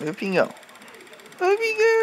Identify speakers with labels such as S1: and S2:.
S1: O Pingão. o Pingão.